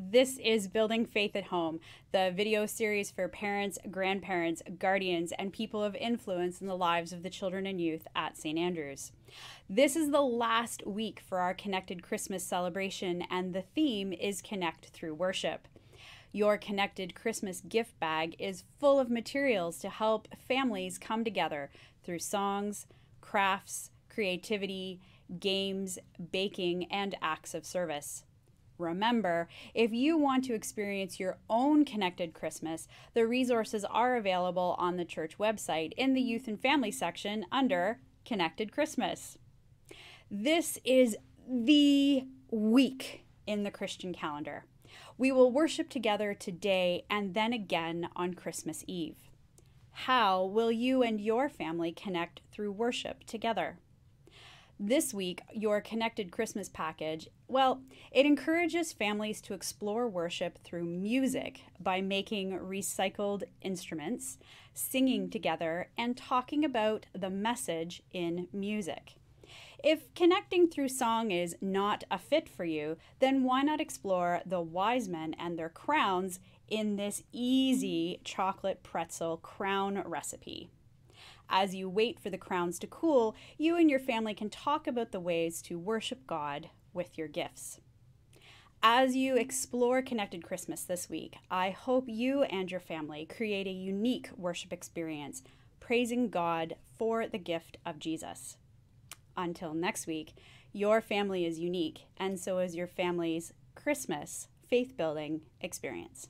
This is Building Faith at Home, the video series for parents, grandparents, guardians, and people of influence in the lives of the children and youth at St. Andrews. This is the last week for our Connected Christmas celebration, and the theme is Connect Through Worship. Your Connected Christmas gift bag is full of materials to help families come together through songs, crafts, creativity, games, baking, and acts of service. Remember, if you want to experience your own connected Christmas, the resources are available on the church website in the Youth and Family section under Connected Christmas. This is the week in the Christian calendar. We will worship together today and then again on Christmas Eve. How will you and your family connect through worship together? This week, your Connected Christmas package, well, it encourages families to explore worship through music by making recycled instruments, singing together, and talking about the message in music. If connecting through song is not a fit for you, then why not explore the wise men and their crowns in this easy chocolate pretzel crown recipe? As you wait for the crowns to cool, you and your family can talk about the ways to worship God with your gifts. As you explore Connected Christmas this week, I hope you and your family create a unique worship experience, praising God for the gift of Jesus. Until next week, your family is unique, and so is your family's Christmas faith building experience.